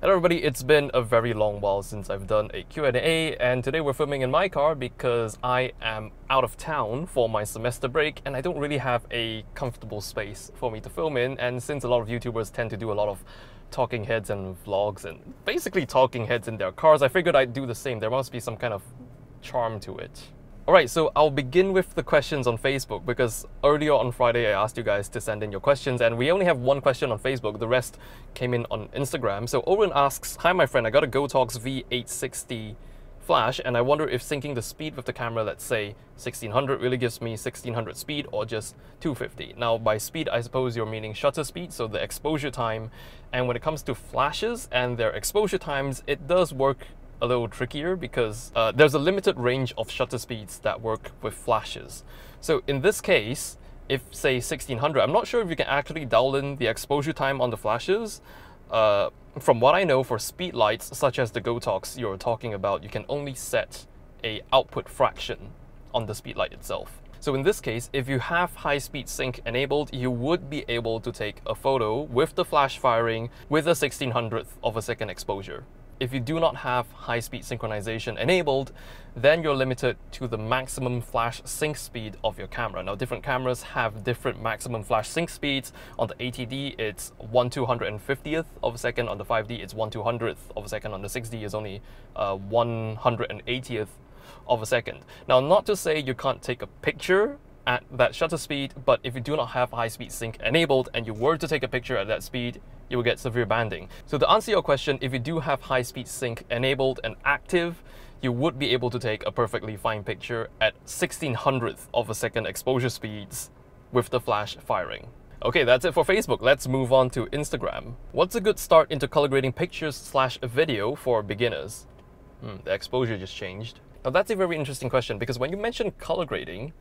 Hello everybody, it's been a very long while since I've done a Q&A and today we're filming in my car because I am out of town for my semester break and I don't really have a comfortable space for me to film in and since a lot of YouTubers tend to do a lot of talking heads and vlogs and basically talking heads in their cars, I figured I'd do the same. There must be some kind of charm to it. Alright, so I'll begin with the questions on Facebook because earlier on Friday I asked you guys to send in your questions and we only have one question on Facebook, the rest came in on Instagram. So Owen asks, Hi my friend, I got a Godox V860 flash and I wonder if syncing the speed with the camera, let's say 1600 really gives me 1600 speed or just 250. Now by speed I suppose you're meaning shutter speed, so the exposure time. And when it comes to flashes and their exposure times, it does work a little trickier because uh, there's a limited range of shutter speeds that work with flashes. So in this case, if say 1600, I'm not sure if you can actually dial in the exposure time on the flashes. Uh, from what I know for speed lights, such as the Godox you're talking about, you can only set a output fraction on the speed light itself. So in this case, if you have high-speed sync enabled, you would be able to take a photo with the flash firing with a 1600th of a second exposure. If you do not have high-speed synchronization enabled, then you're limited to the maximum flash sync speed of your camera. Now, different cameras have different maximum flash sync speeds. On the 80D, it's 1 250th of a second. On the 5D, it's 1 200th of a second. On the 6D, it's only uh, 180th of a second. Now, not to say you can't take a picture at that shutter speed, but if you do not have high-speed sync enabled and you were to take a picture at that speed, you will get severe banding. So to answer your question, if you do have high-speed sync enabled and active, you would be able to take a perfectly fine picture at 1600th of a second exposure speeds with the flash firing. Okay, that's it for Facebook. Let's move on to Instagram. What's a good start into color grading pictures slash video for beginners? Hmm, the exposure just changed. Now that's a very interesting question because when you mention color grading,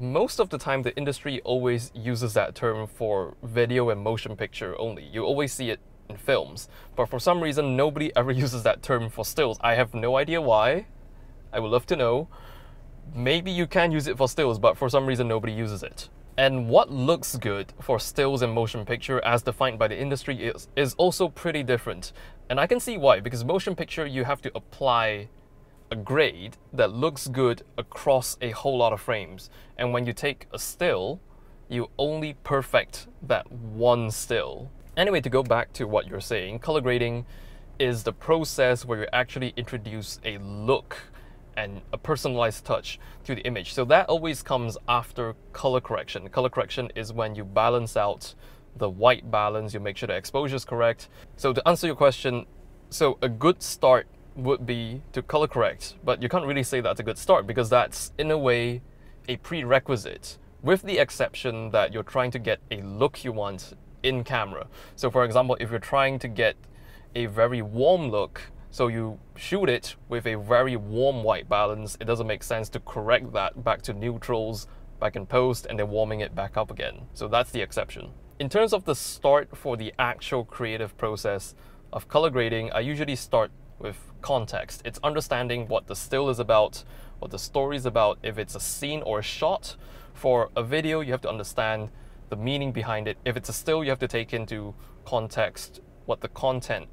most of the time the industry always uses that term for video and motion picture only. You always see it in films. But for some reason, nobody ever uses that term for stills. I have no idea why. I would love to know. Maybe you can use it for stills, but for some reason, nobody uses it. And what looks good for stills and motion picture as defined by the industry is, is also pretty different. And I can see why, because motion picture, you have to apply a grade that looks good across a whole lot of frames. And when you take a still, you only perfect that one still. Anyway, to go back to what you're saying, color grading is the process where you actually introduce a look and a personalized touch to the image. So that always comes after color correction. Color correction is when you balance out the white balance, you make sure the exposure is correct. So to answer your question, so a good start would be to color correct, but you can't really say that's a good start because that's, in a way, a prerequisite, with the exception that you're trying to get a look you want in camera. So, for example, if you're trying to get a very warm look, so you shoot it with a very warm white balance, it doesn't make sense to correct that back to neutrals, back in post, and then warming it back up again. So that's the exception. In terms of the start for the actual creative process of color grading, I usually start with context. It's understanding what the still is about, what the story is about. If it's a scene or a shot for a video, you have to understand the meaning behind it. If it's a still, you have to take into context what the content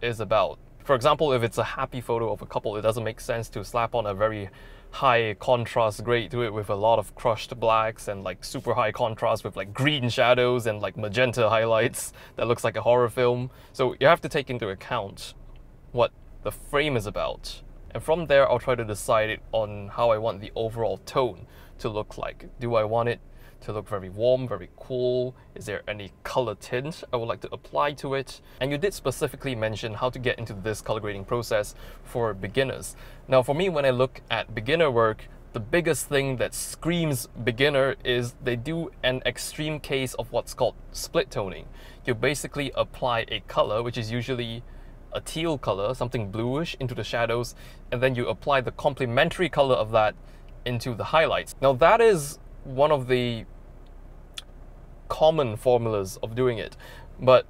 is about. For example, if it's a happy photo of a couple, it doesn't make sense to slap on a very high contrast grade to it with a lot of crushed blacks and like super high contrast with like green shadows and like magenta highlights that looks like a horror film. So you have to take into account what the frame is about. And from there, I'll try to decide on how I want the overall tone to look like. Do I want it to look very warm, very cool? Is there any color tint I would like to apply to it? And you did specifically mention how to get into this color grading process for beginners. Now, for me, when I look at beginner work, the biggest thing that screams beginner is they do an extreme case of what's called split toning. You basically apply a color, which is usually a teal color, something bluish, into the shadows, and then you apply the complementary color of that into the highlights. Now that is one of the common formulas of doing it, but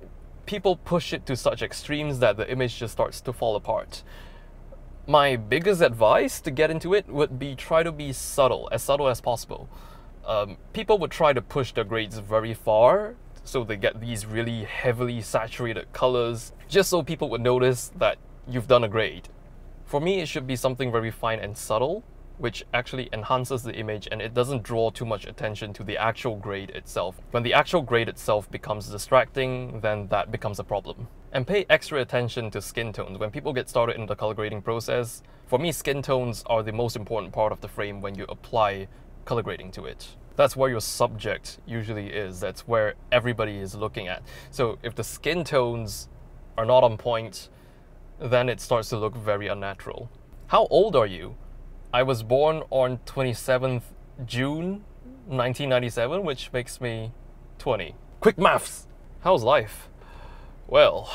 people push it to such extremes that the image just starts to fall apart. My biggest advice to get into it would be try to be subtle, as subtle as possible. Um, people would try to push their grades very far so they get these really heavily saturated colors, just so people would notice that you've done a grade. For me, it should be something very fine and subtle, which actually enhances the image and it doesn't draw too much attention to the actual grade itself. When the actual grade itself becomes distracting, then that becomes a problem. And pay extra attention to skin tones. When people get started in the color grading process, for me, skin tones are the most important part of the frame when you apply color grading to it. That's where your subject usually is. That's where everybody is looking at. So if the skin tones are not on point, then it starts to look very unnatural. How old are you? I was born on 27th June 1997, which makes me 20. Quick maths! How's life? Well,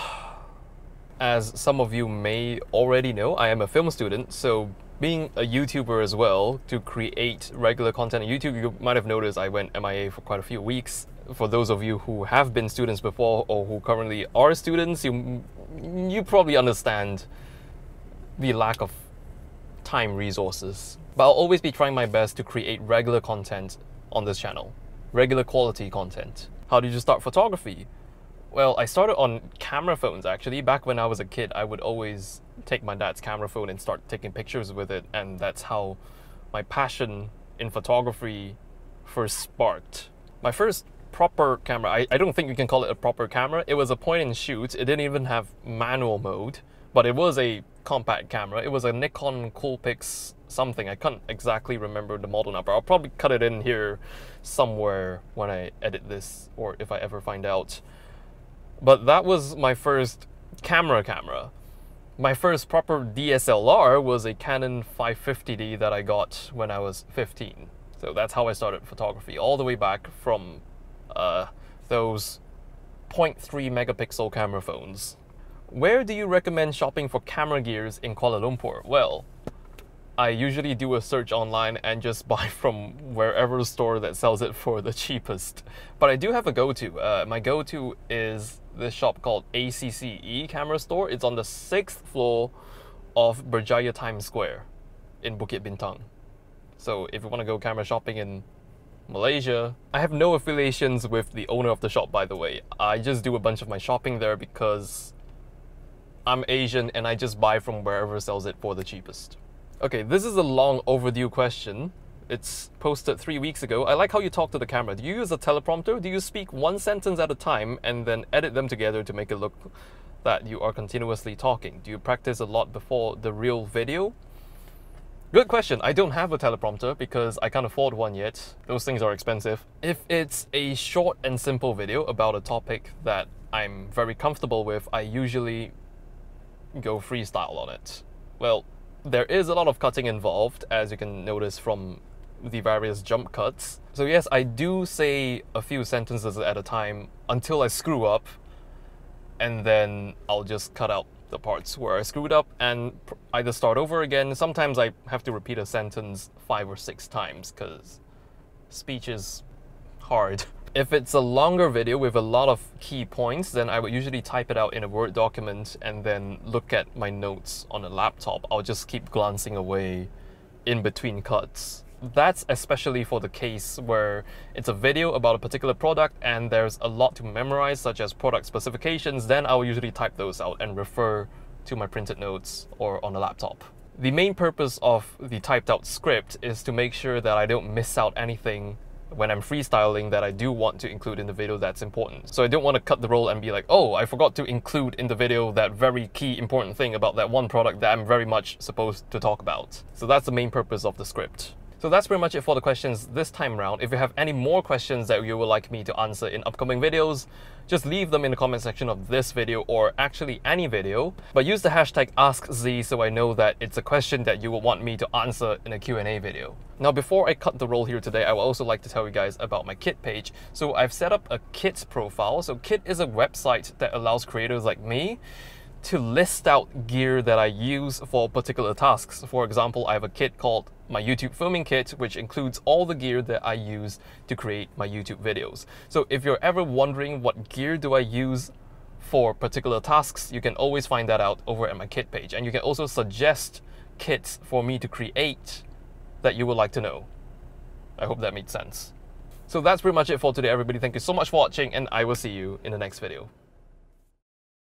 as some of you may already know, I am a film student, so being a YouTuber as well, to create regular content on YouTube, you might have noticed I went MIA for quite a few weeks. For those of you who have been students before or who currently are students, you, you probably understand the lack of time resources. But I'll always be trying my best to create regular content on this channel, regular quality content. How did you start photography? Well, I started on camera phones actually. Back when I was a kid, I would always take my dad's camera phone and start taking pictures with it, and that's how my passion in photography first sparked. My first proper camera, I, I don't think you can call it a proper camera. It was a point and shoot. It didn't even have manual mode, but it was a compact camera. It was a Nikon Coolpix something. I can't exactly remember the model number. I'll probably cut it in here somewhere when I edit this or if I ever find out. But that was my first camera camera. My first proper DSLR was a Canon 550D that I got when I was 15. So that's how I started photography, all the way back from uh, those 0.3 megapixel camera phones. Where do you recommend shopping for camera gears in Kuala Lumpur? Well, I usually do a search online and just buy from wherever store that sells it for the cheapest. But I do have a go-to. Uh, my go-to is this shop called ACCE Camera Store. It's on the sixth floor of Berjaya Times Square in Bukit Bintang. So if you want to go camera shopping in Malaysia, I have no affiliations with the owner of the shop, by the way. I just do a bunch of my shopping there because I'm Asian and I just buy from wherever sells it for the cheapest. Okay, this is a long overdue question. It's posted three weeks ago. I like how you talk to the camera. Do you use a teleprompter? Do you speak one sentence at a time and then edit them together to make it look that you are continuously talking? Do you practice a lot before the real video? Good question. I don't have a teleprompter because I can't afford one yet. Those things are expensive. If it's a short and simple video about a topic that I'm very comfortable with, I usually go freestyle on it. Well, there is a lot of cutting involved, as you can notice from the various jump cuts. So yes, I do say a few sentences at a time until I screw up, and then I'll just cut out the parts where I screwed up and either start over again. Sometimes I have to repeat a sentence five or six times because speech is hard. If it's a longer video with a lot of key points, then I would usually type it out in a Word document and then look at my notes on a laptop. I'll just keep glancing away in between cuts. That's especially for the case where it's a video about a particular product and there's a lot to memorize, such as product specifications, then I'll usually type those out and refer to my printed notes or on a laptop. The main purpose of the typed out script is to make sure that I don't miss out anything when I'm freestyling that I do want to include in the video that's important. So I don't want to cut the roll and be like, oh, I forgot to include in the video that very key important thing about that one product that I'm very much supposed to talk about. So that's the main purpose of the script. So that's pretty much it for the questions this time around. If you have any more questions that you would like me to answer in upcoming videos, just leave them in the comment section of this video or actually any video. But use the hashtag AskZY so I know that it's a question that you would want me to answer in a Q&A video. Now before I cut the roll here today, I would also like to tell you guys about my Kit page. So I've set up a Kit profile. So Kit is a website that allows creators like me to list out gear that I use for particular tasks. For example, I have a kit called my YouTube filming kit, which includes all the gear that I use to create my YouTube videos. So if you're ever wondering what gear do I use for particular tasks, you can always find that out over at my kit page. And you can also suggest kits for me to create that you would like to know. I hope that made sense. So that's pretty much it for today, everybody. Thank you so much for watching, and I will see you in the next video.